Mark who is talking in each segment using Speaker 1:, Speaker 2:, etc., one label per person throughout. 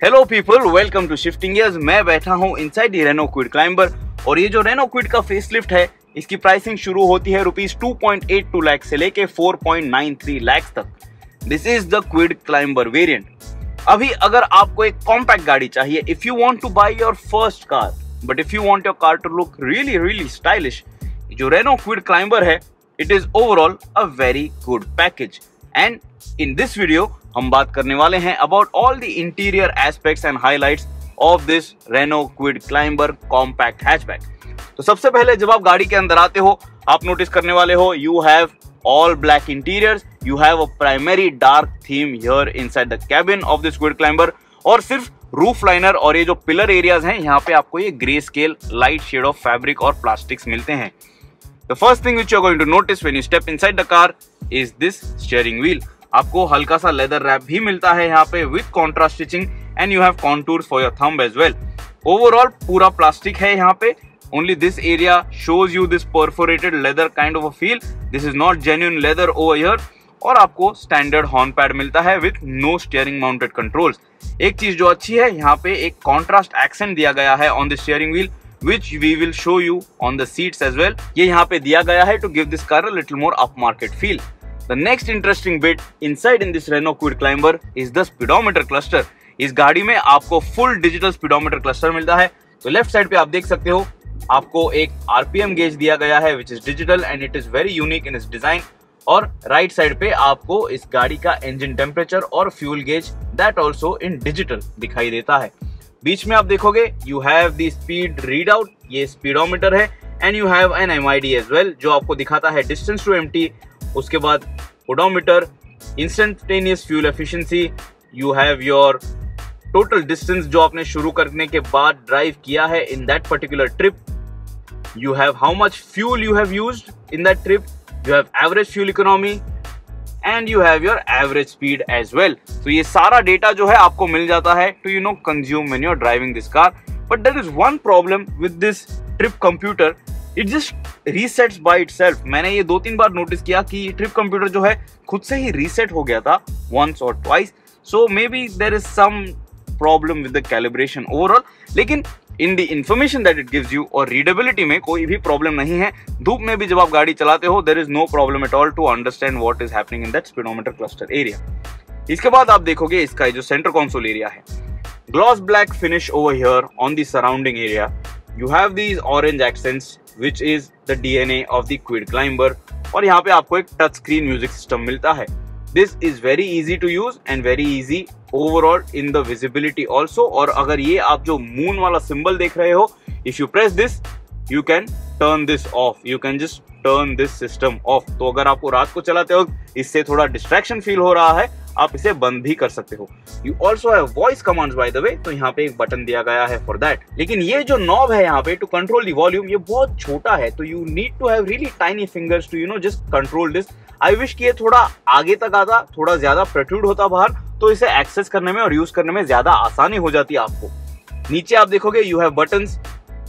Speaker 1: Hello people welcome to shifting gears मैं बैठा हूँ inside the Renault Kwid climber और ये जो रेनो क्विड का फेसलिफ्ट है, इसकी प्राइसिंग शुरू होती है रुपीज़ 2.82 लाख से लेके 4.93 लाख तक। This is the Kwid climber variant अभी अगर आपको एक कॉम्पैक्ट गाड़ी चाहिए if you want to buy your first car but if you want your car to look really really stylish जो रेनो क्विड क्लाइंबर है it is overall a very good package and in this video हम बात करने वाले हैं about all the interior aspects and highlights of this Renault Kwid climber compact hatchback तो सबसे पहले जब आप गाड़ी के अंदर आते हो, आप नोटिस करने वाले हो you have all black interior you have a primary dark theme here inside the cabin of this Kwid climber और सिर्फ़ रूफ लाइनर और ये जो पिलर एरियाज़ हैं, यहाँ पे आपको ये grey scale light shade of fabric और प्लास्टिक्स मिलते हैं। The first thing which you going to notice when you step inside the car is this steering wheel आपको हल्का सा लेदर रैप भी मिलता है यहाँ पे with contrast stitching and you have contour for your thumb as well overall पूरा plastic है यहाँ पे। Only this area shows you this perforated leather kind of a feel. This is not genuine leather over here. और आपको standard horn pad मिलता है with no steering mounted controls एक चीज़ जो अच्छी है, यहाँ पे एक कॉन्ट्रास्ट एक्सेंट दिया गया है on the steering wheel which we will show you on the seats as well ये यहाँ पे दिया गया है to give this car little more up market feel The next interesting bit inside in this Renault Kwid Climber is the speedometer cluster. इस गाड़ी में आपको फुल डिजिटल स्पीडोमीटर क्लस्टर मिलता है। तो लेफ़्ट साइड पे आप देख सकते हो, आपको एक आरपीएम गेज दिया गया है which is digital and it is very unique in इस डिज़ाइन और राइट साइड पे आपको इस गाड़ी का इंजन टेम्परेचर और fuel gauge that also in digital दिखाई देता है। बीच में आप देखोगे you have the speed read out ये स्पीडोमीटर है and you have an M I D as well जो आपको दिखाता है डिस्टेंस टू एम उसके बाद odometer instantaneous fuel efficiency you have your total distance जो आपने शुरू करने के बाद ड्राइव किया है in that particular trip you have how much fuel you have used in that trip you have average fuel economy and you have your average speed as well तो ये सारा डेटा जो है आपको मिल जाता है to you know consume when you are driving this car but there is one problem with this trip computer it just resets by itself मैंने ये दो तीन बार नोटिस किया कि ट्रिप कंप्यूटर जो है, खुद से ही रीसेट हो गया था वंस और twice so maybe there is some problem with the calibration overall लेकिन in the information that it gives you और रीडेबिलिटी में कोई भी प्रॉब्लम नहीं है, धूप में भी जब आप गाड़ी चलाते हो there is no problem at all to understand what is happening in that speedometer cluster area इसके बाद आप देखोगे इसका जो सेंटर कॉन्सोल एरिया है। Gloss black finish over here on the surrounding area you have these orange accents which is the DNA of the Kwid Climber और यहाँ पे आपको एक टच स्क्रीन म्यूज़िक सिस्टम मिलता है। This is very easy to use and very easy overall in the visibility also और अगर ये आप जो मून वाला सिंबल देख रहे हो if you press this you can turn this off you can just turn this system off तो अगर आपको रात को चलाते हो, इससे थोड़ा डिस्ट्रैक्शन फील हो रहा है आप इसे बंद भी कर सकते हो। You also have voice commands by the way तो यहाँ पे एक बटन दिया गया है फॉर दैट लेकिन ये जो नॉब है यहाँ पे टू कंट्रोल दी वॉल्यूम ये बहुत छोटा है तो you need to have really tiny fingers to you know just control this I wish कि ये थोड़ा आगे तक आता, थोड़ा ज़्यादा प्रट्यूड होता बाहर तो इसे एक्सेस करने में और यूज़ करने में ज़्यादा आसानी हो जाती है आपको। नीचे आप देखोगे you have button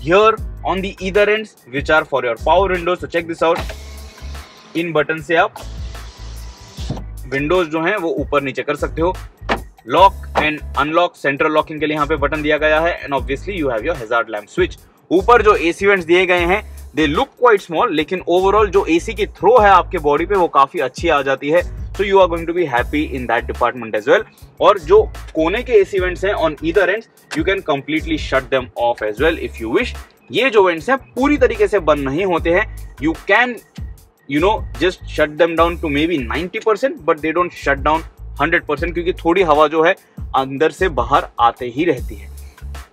Speaker 1: here on the either end which are for your power windows तो चेक दिस आउट इन बटन से आप विंडोज़ जो है, वो ऊपर नीचे कर सकते हो। Lock and unlock, central locking के लिए यहाँ पे बटन दिया गया है and obviously you have your hazard lamp switch ऊपर जो एसी वेंट्स दिए गए हैं दे लुक क्वाइट स्मॉल लेकिन ओवरऑल जो एसी की थ्रो है आपके बॉडी पे, वो काफ़ी अच्छी आ जाती है। So you are going to be happy in that department as well और जो कोने के एसी वेंट्स हैं on either end you can completely shut them off as well if you wish ये जो वेंट्स हैं, पूरी तरीके से बंद नहीं होते हैं। You can you know, just shut them down to maybe 90% but they don't shut down 100% क्योंकि थोड़ी हवा जो है अंदर से बाहर आते ही रहती है।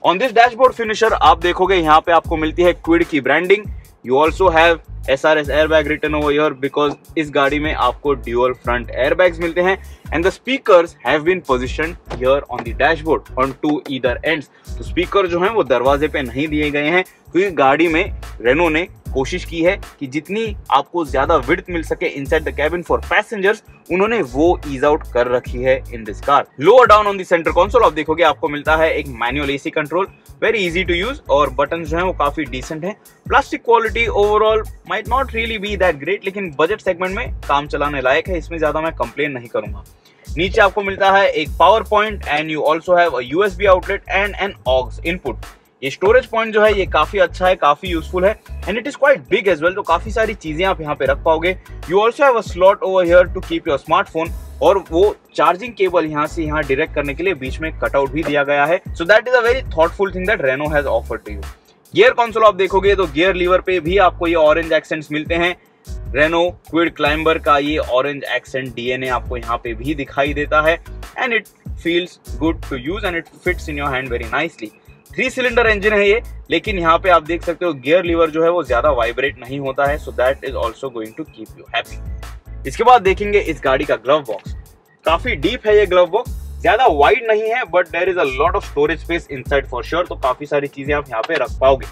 Speaker 1: ऑन दिस डैशबोर्ड फिनिशर आप देखोगे यहाँ पे आपको मिलती है क्विड की branding you also have S R S airbag written over here because इस गाड़ी में आपको ड्यूअल फ्रंट एयर बैग्स मिलते हैं। And the speakers have been position here on the dashboard on to either ends तो speaker जो है वो दरवाजे पे नहीं दिए गए हैं, क्योंकि गाड़ी में रेनो ने कोशिश की है कि जितनी आपको ज़्यादा विड्थ मिल सके inside the cabin for passengers उन्होंने वो ईज आउट कर रखी है in this car lower down on the centre console आप देखोगे आपको मिलता है एक manual AC control very easy to use और बटन जो है वो काफ़ी डिसेंट है. Plastic quality overall might not really be that great लेकिन बजट सेगमेंट में काम चलाने लायक है, इसमें ज़्यादा मैं कंप्लेन नहीं करूँगा. नीचे आपको मिलता है एक power point and you also have USB outlet and an aux input ये स्टोरेज पॉइंट जो है, ये काफ़ी अच्छा है, काफ़ी यूजफुल है and it is quite big as well तो काफ़ी सारी चीज़ें आप यहाँ पे रख पाओगे। You also have a slot over here to keep your smartphone और वो चार्जिंग केबल यहाँ से यहाँ डायरेक्ट करने के लिए बीच में कटआउट भी दिया गया है। So that is a very thoughtful thing that Renault has offer to you gear console आप देखोगे तो गियर लीवर पे भी आपको ये ऑरेंज एक्सेंट्स मिलते हैं। रेनो क्विड क्लाइंबर का ये ऑरेंज एक्सेंट डीएनए आपको यहाँ पे भी दिखाई देता है and it feels good to use and it fits in your hand very nicely three cylinder engine है ये, लेकिन यहाँ पे आप देख सकते हो गियर लीवर जो है वो ज़्यादा वाइब्रेट नहीं होता है so that is also going to keep you happy इसके बाद देखेंगे इस गाड़ी का ग्लव बॉक्स काफ़ी डीप है ये ग्लव बॉक्स ज़्यादा वाइड नहीं है but there is a lot of storage space inside for sure तो काफ़ी सारी चीज़ें आप यहाँ पे रख पाओगे।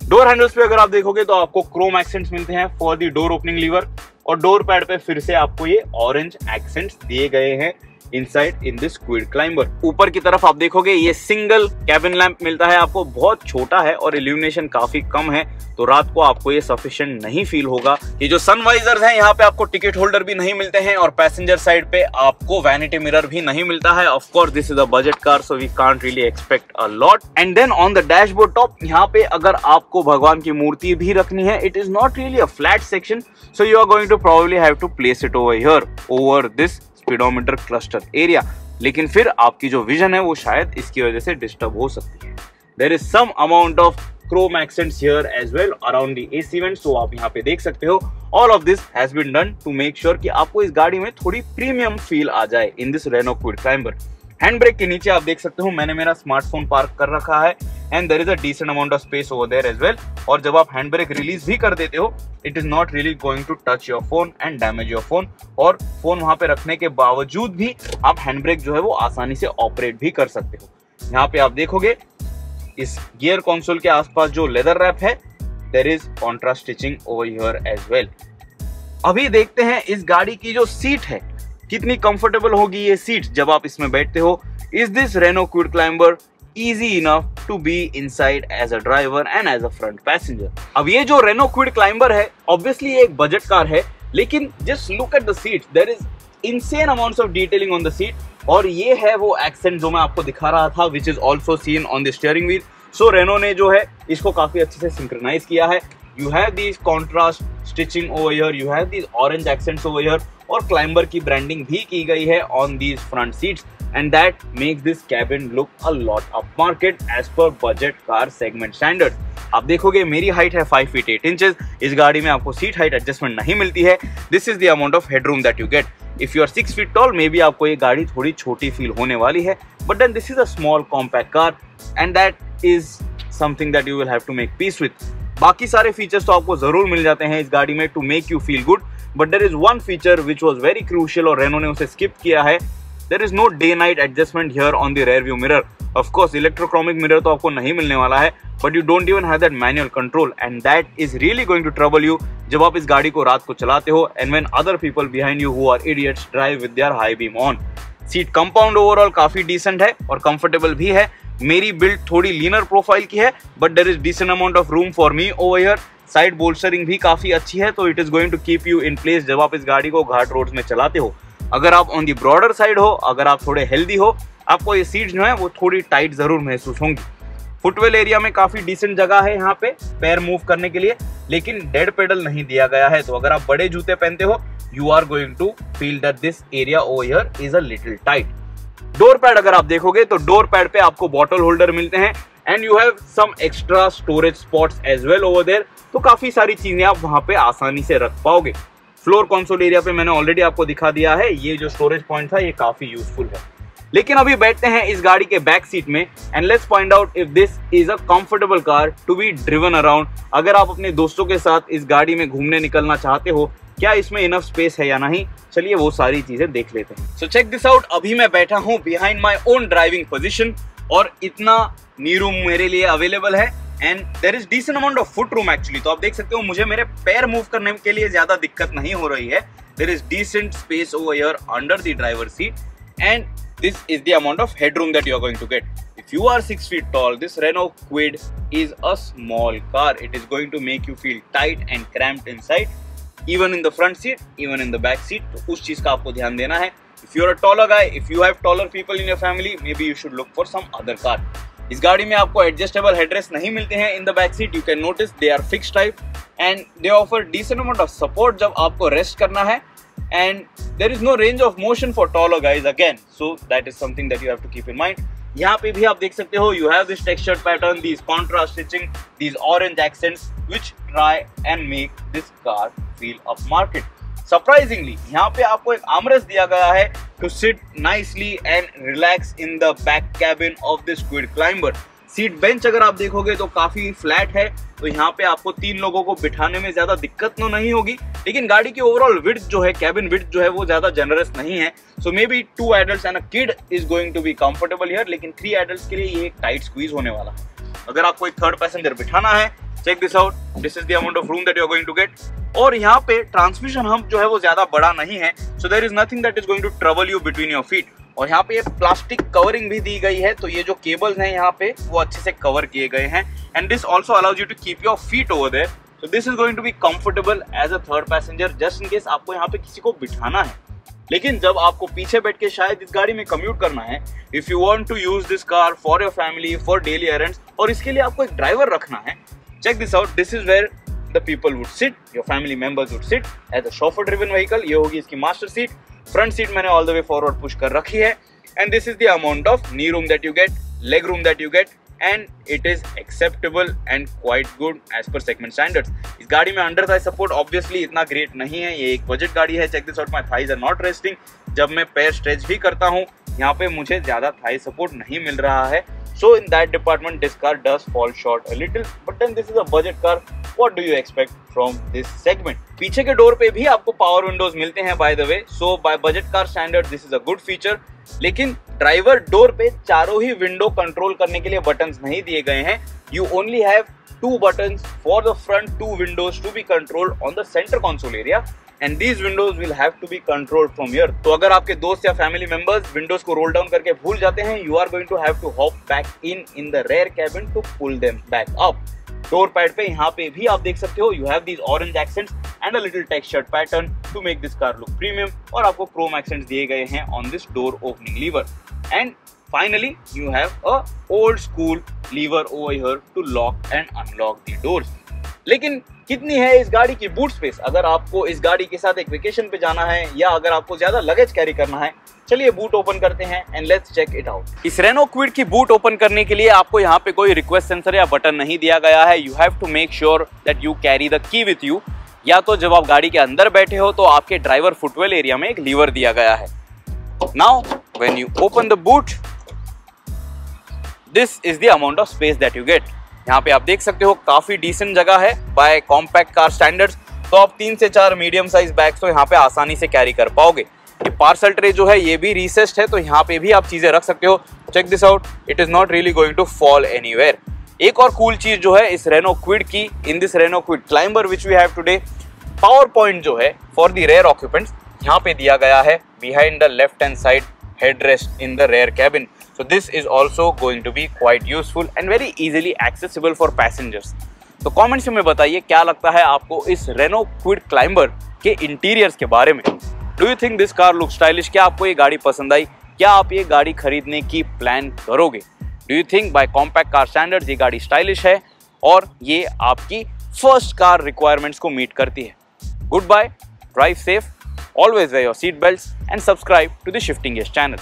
Speaker 1: डोर हैंडल्स पे अगर आप देखोगे तो आपको क्रोम एक्सेंट्स मिलते हैं for the door opening lever और डोर पैड पे फिर से आपको ये ऑरेंज एक्सेंट्स दिए गए हैं। Inside in this Kwid Climber ऊपर की तरफ़ आप देखोगे, ये सिंगल कैबिन लैंप मिलता है आपको, बहुत छोटा है और इल्यूमिनेशन काफ़ी कम है तो रात को आपको ये सफिशियंट नहीं फील होगा। ये जो सनवाइजर है, यहाँ पे आपको टिकट होल्डर भी नहीं मिलते हैं और पैसेंजर साइड पे आपको वैनिटी मिरर भी नहीं मिलता है। Of course this is a budget car so we can't really expect a lot and then on the dashboard top यहाँ पे अगर आपको भगवान की मूर्ति भी रखनी है it is not really a flat section so you are going to probably have to place it over here over this speedometer cluster area. लेकिन फिर आपकी जो विजन है, वो शायद इसकी वजह से डिस्टर्ब हो सकती है। There is some amount of chrome accents here as well around the AC vent so आप यहाँ पे देख सकते हो। All of this has been done to make sure कि आपको इस गाड़ी में थोड़ी प्रीमियम फील आ जाए in this Renault Kwid Climber hand brake के नीचे आप देख सकते हो, मैंने मेरा स्मार्टफ़ोन पार्क कर रखा है। And there is a decent amount of space over there as well और जब आप हैंड ब्रेक रिलीज़ भी कर देते हो it is not really going to touch your phone and damage your phone और फ़ोन वहाँ पे रखने के बावजूद भी आप हैंड ब्रेक जो है वो आसानी से ऑपरेट भी कर सकते हो। यहाँ पे आप देखोगे, इस गियर कॉन्सोल के आसपास जो लेदर रैप है there is contrast stitching over here as well अभी देखते हैं इस गाड़ी की जो सीट है, कितनी कंफर्टेबल होगी ये सीट जब आप इसमें बैठते हो। Is this Renault Kwid Climber easy enough to be inside as a driver and as a front अब ये जो रेनो क्विड क्लाइंबर है ऑब्वियसली एक बजट कार है, लेकिन just look at the seat there is insane amount of detailing on the seat और ये है वो एक्सेंट जो मैं आपको दिखा रहा था which is also seen on the steering wheel so Renault ने जो है, इसको काफ़ी अच्छे से सिंक्रोनाइज किया है। You have these contrast stitching over here you have these orange accents over here और क्लाइंबर की ब्रांडिंग भी की गई है on these front seats and that makes this cabin look a lot upmarket as per budget car segment standards. आप देखोगे, मेरी height है 5 फीट 8 इंचेस इस गाड़ी में आपको सीट हाइट एडजस्टमेंट नहीं मिलती है. This is the amount of headroom that you get if you are six feet tall maybe आपको ये गाड़ी थोड़ी छोटी फील होने वाली है. But then this is a small compact car and that is something that you will have to make peace with बाकी सारे फीचर्स तो आपको ज़रूर मिल जाते हैं इस गाड़ी में to make you feel good but there is one feature which was very crucial और रेनो ने उसे स्किप किया है. There is no day night adjustment here on the rear view mirror of course electrochromic mirror तो आपको नहीं मिलने वाला है but you don't even have that manual control and that is really going to trouble you जब आप इस गाड़ी को रात को चलाते हो and when other people behind you who are idiots drive with their high beam on seat compound overall काफ़ी डिसेंट है और कंफर्टेबल भी है। मेरी बिल्ड थोड़ी लीनर प्रोफ़ाइल की है but there is decent amount of room for me over here side bolstering भी काफ़ी अच्छी है तो it is going to keep you in place जब आप इस गाड़ी को घाट रोड में चलाते हो। अगर आप ऑन दी ब्रॉडर साइड हो, अगर आप थोड़े हेल्दी हो, आपको ये सीट जो है, वो थोड़ी टाइट ज़रूर महसूस होंगी। फुटवेल एरिया में काफ़ी डिसेंट जगह है यहाँ पे पैर मूव करने के लिए, लेकिन डेड पेडल नहीं दिया गया है। तो अगर आप बड़े जूते पहनते हो you are going to feel that this area over here is a little tight door pad अगर आप देखोगे तो डोर पैड पे आपको बॉटल होल्डर मिलते हैं and you have some extra storage spots as well over there तो काफ़ी सारी चीज़ें आप वहाँ पे आसानी से रख पाओगे। फ्लोर कॉन्सोल एरिया पे मैंने ऑलरेडी आपको दिखा दिया है, ये जो स्टोरेज पॉइंट था, ये काफ़ी यूजफुल है। लेकिन अभी बैठते हैं इस गाड़ी के बैक सीट में and let's find out if this is a comfortable car to be driven around अगर आप अपने दोस्तों के साथ इस गाड़ी में घूमने निकलना चाहते हो, क्या इसमें इनफ स्पेस है या नहीं? चलिए वो सारी चीज़ें देख लेते हैं। सो चेक दिस आउट अभी मैं बैठा हूँ behind my own driving position और इतना नी रूम मेरे लिए अवेलेबल है। And there is decent amount of foot room actually तो आप देख सकते हो मुझे मेरे पैर मूव करने के लिए ज़्यादा दिक्कत नहीं हो रही है there is decent space over here under the driver seat and this is the amount of headroom that you are going to get. If you are 6 feet tall, this Renault Kwid is a small car. It is going to make you feel tight and cramped inside. Even in the front seat even in the back seat तो उस चीज़ का आपको ध्यान देना है are a taller guy if you have taller people in your family maybe you should look for some other car इस गाड़ी में आपको एडजस्टेबल हेडरेस्ट नहीं मिलते हैं in the back seat you can notice they are fix type and they offer decent amount of support जब आपको rest करना है. And there is no range of motion for taller guys again. So that is something that you have to keep in mind. यहाँ पे भी आप देख सकते हो you have this textured pattern this contrast stitching this orange accents which try and make this car feel upmarket surprisingly यहाँ पे आपको एक आमरेस दिया गया है to sit nicely and relax in the back cabin of this Kwid Climber seat bench अगर आप देखोगे तो काफ़ी फ्लैट है तो यहाँ पे आपको तीन लोगों को बिठाने में ज़्यादा दिक्कत तो नहीं होगी, लेकिन गाड़ी की ओवरऑल विड्थ जो है कैबिन विड्थ जो है, वो ज़्यादा जनरस नहीं है. So maybe two adult and a kid is going to be comfortable here लेकिन थ्री एडल्ट के लिए ये एक टाइट स्क्वीज होने वाला है. अगर आपको एक थर्ड पैसेंजर बिठाना है check this out this is the amount of room that you are going to get और यहाँ पे ट्रांसमिशन हम जो है वो ज़्यादा बड़ा नहीं है. So there is nothing that is going to trouble you between your feet और यहाँ पे ये प्लास्टिक कवरिंग भी दी गई है. तो ये जो केबल्स हैं यहाँ पे, वो अच्छे से कवर किए गए हैं. And this also allows you to keep your feet over there so this is going to be comfortable as a third passenger, just in case आपको यहाँ पे किसी को बिठाना है. लेकिन जब आपको पीछे बैठ के शायद इस गाड़ी में कम्यूट करना है if you want to use this car for your family for daily errands और इसके लिए आपको एक ड्राइवर रखना है this out this is where the people would sit your family members would sit as a chauffeur driven vehicle ये होगी इसकी मास्टर सीट फ्रंट सीट मैंने all the way forward push कर रखी है and this is the amount of knee room that you get leg room that you get and it is acceptable and quite good as per segment standards इस गाड़ी में under thigh support obviously इतना great नहीं है। ये एक budget गाड़ी है। Check this out my thighs are not resting जब मैं पैर स्ट्रेच भी करता हूँ, यहाँ पे मुझे ज़्यादा थाई सपोर्ट नहीं मिल रहा है। So in that department this car does fall short a little but then this is a budget car what do you expect from this segment पीछे के डोर पे भी आपको पावर विंडोज़ मिलते हैं by the way so by budget car standard this is a good feature लेकिन driver door पे चारों ही विंडो कंट्रोल करने के लिए बटन्स नहीं दिए गए हैं you only have two buttons for the front two windows to be controlled on the center console area and these windows will have to be controlled from here. तो अगर आपके दोस्त या फैमिली मेंबर्स विंडोज़ को roll down करके भूल जाते हैं you are going to have to hop back in in the rear cabin to pull them back up door pad पे यहाँ पे भी आप देख सकते हो you have these orange accents and a little textured pattern to make this car look premium और आपको क्रोम एक्सेंट्स दिए गए हैं on this door opening lever and finally you have a old school lever over here to lock and unlock the doors. लेकिन कितनी है इस गाड़ी की बूट स्पेस अगर आपको इस गाड़ी के साथ एक वेकेशन पे जाना है या अगर आपको ज़्यादा लगेज कैरी करना है, चलिए बूट ओपन करते हैं and let's check it out इस रेनो क्विड की बूट ओपन करने के लिए आपको यहाँ पे कोई रिक्वेस्ट सेंसर या बटन नहीं दिया गया है। You have to make sure that you carry the key with you या तो जब आप गाड़ी के अंदर बैठे हो तो आपके ड्राइवर फुटवेल एरिया में एक लीवर दिया गया है। Now when you open the boot this is the amount of space that you get यहाँ पे आप देख सकते हो, काफ़ी डिसेंट जगह है बाय कॉम्पैक्ट कार स्टैंडर्ड्स तो आप तीन से चार मीडियम साइज़ बैग्स तो यहाँ पे आसानी से कैरी कर पाओगे। ये पार्सल ट्रे जो है, ये भी रिसेस्ड है तो यहाँ पे भी आप चीज़ें रख सकते हो। Check this out it is not really going to fall anywhere एक और कूल चीज़ जो है, इस रेनो क्विड की in this Renault Kwid Climber which we have today power point जो है फॉर द रेयर ऑक्यूपेंट्स यहाँ पे दिया गया है behind the left hand side headrest in the rear cabin So this is also going to be quite useful and very easily accessible for passengers. तो comments में बताइए, क्या लगता है आपको इस रेनो क्विड क्लाइंबर के इंटीरियर्स के बारे में? Do you think this car look stylish क्या आपको ये गाड़ी पसंद आई? क्या आप ये गाड़ी खरीदने की प्लान करोगे? Do you think by compact car standard ये गाड़ी स्टाइलिश है? और ये आपकी फ़र्स्ट कार रिक्वायरमेंट्स को मीट करती है। Goodbye drive safe always your seat belt and subscribe to the shifting channel